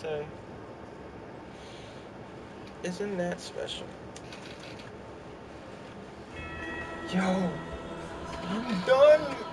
say. Isn't that special? Yo, I'm done.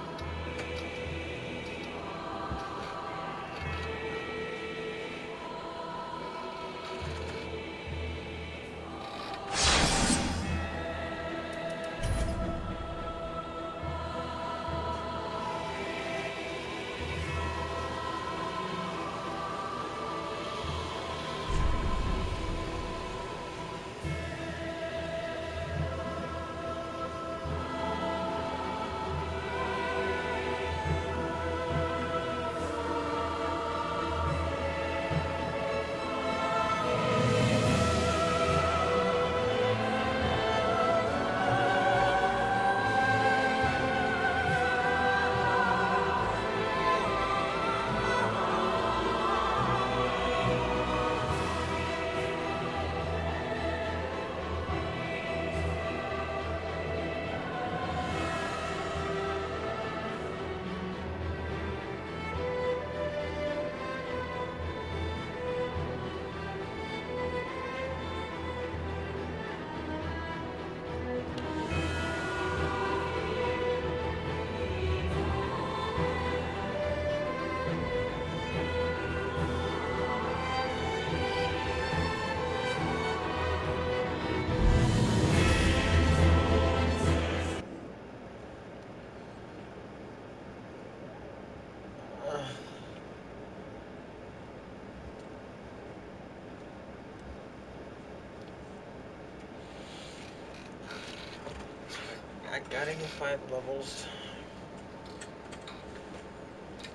Gotta get five levels.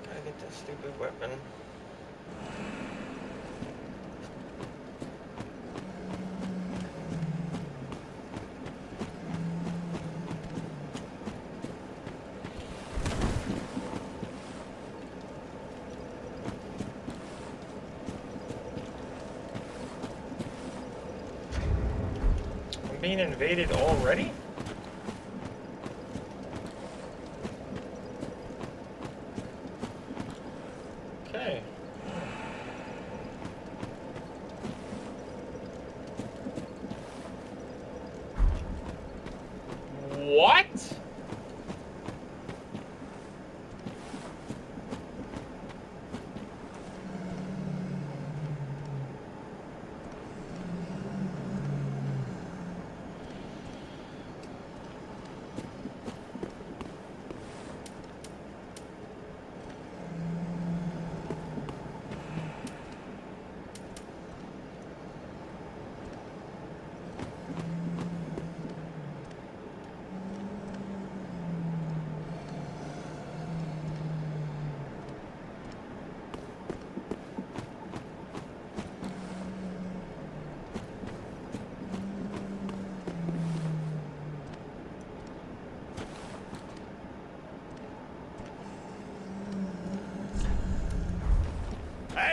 Gotta get that stupid weapon. I'm being invaded already? Okay. What?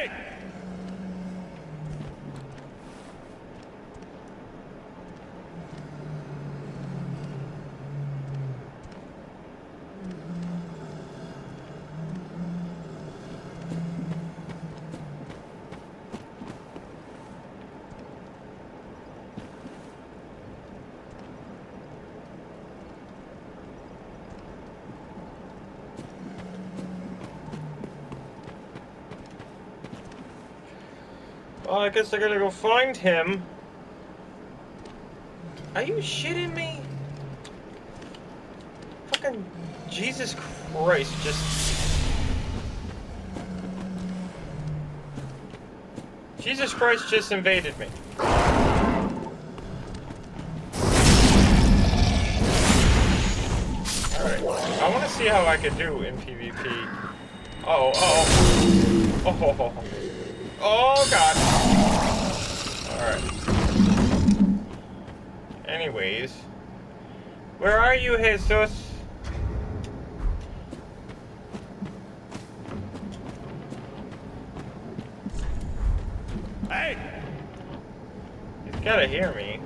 Hey! Well, I guess I gotta go find him. Are you shitting me? Fucking Jesus Christ, just... Jesus Christ just invaded me. Alright, I want to see how I could do in PvP. Oh, oh. Oh, oh, oh. Oh, God. Alright. Anyways. Where are you, Jesus? Hey! He's gotta hear me.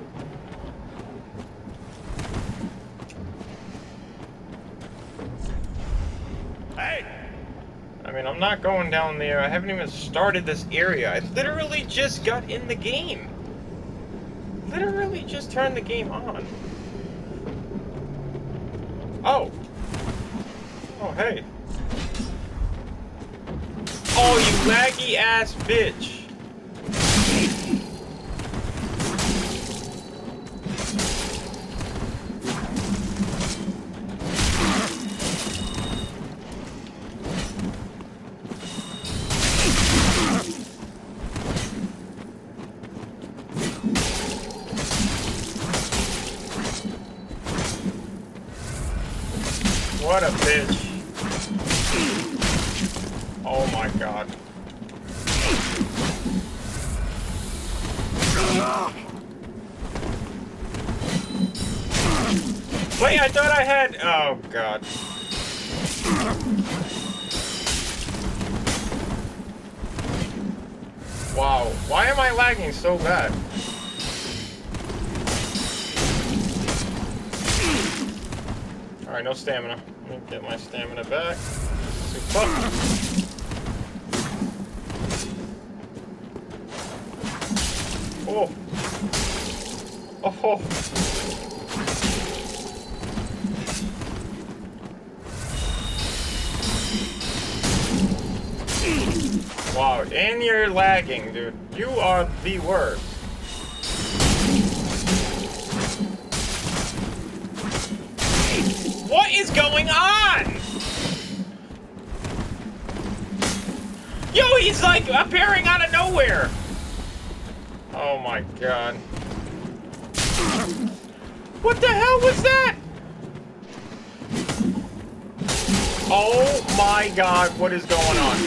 Mean, I'm not going down there. I haven't even started this area. I literally just got in the game. Literally just turned the game on. Oh. Oh, hey. Oh, you laggy ass bitch. What a bitch. Oh my god. Wait, I thought I had... Oh god. Wow, why am I lagging so bad? Alright, no stamina. Get my stamina back. Super. Oh. Oh. Wow, and you're lagging, dude. You are the worst. Going on? Yo, he's like appearing out of nowhere. Oh my god. What the hell was that? Oh my god, what is going on?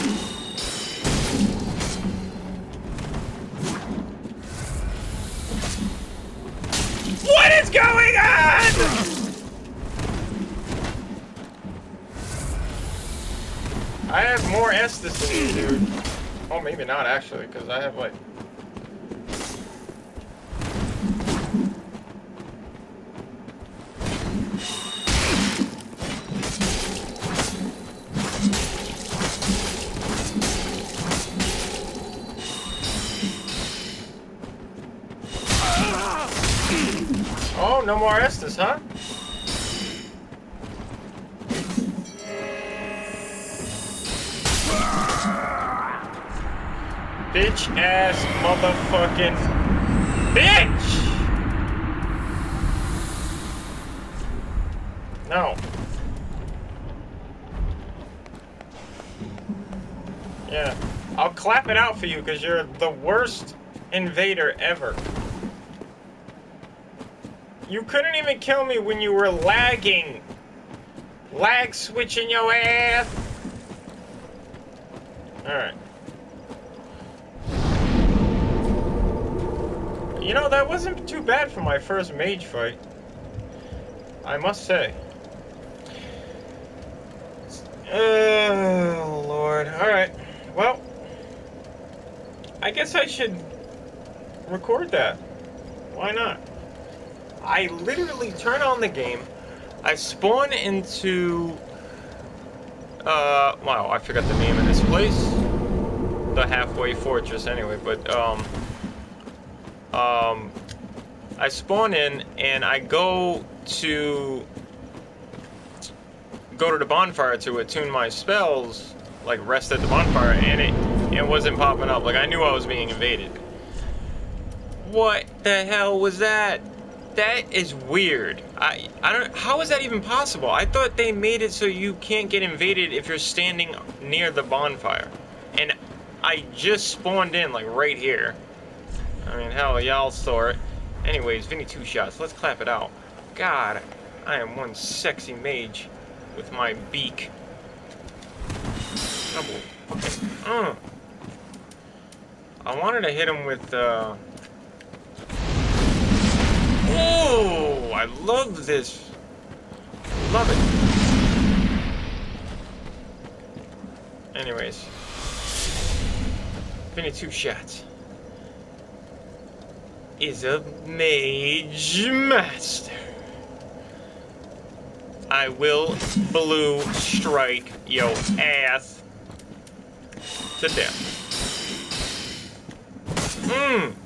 What is going on? I have more Estus than you, dude. Oh, maybe not actually, because I have like. Oh, no more Estus, huh? Bitch ass motherfucking bitch! No. Yeah. I'll clap it out for you because you're the worst invader ever. You couldn't even kill me when you were lagging. Lag switching your ass. Alright. You know, that wasn't too bad for my first mage fight. I must say. Oh, Lord. Alright. Well, I guess I should record that. Why not? I literally turn on the game. I spawn into... Uh, wow, I forgot the name of this place. The halfway fortress anyway, but, um... Um, I spawn in and I go to go to the bonfire to attune my spells, like rest at the bonfire, and it it wasn't popping up. Like I knew I was being invaded. What the hell was that? That is weird. I I don't. How is that even possible? I thought they made it so you can't get invaded if you're standing near the bonfire, and I just spawned in like right here. I mean, hell, y'all saw it. Anyways, Vinny two shots. Let's clap it out. God, I am one sexy mage with my beak. Double fucking. Uh. I wanted to hit him with. Uh... Oh, I love this. Love it. Anyways, Vinny two shots is a mage master. I will blue strike yo ass. Sit there. Mmm.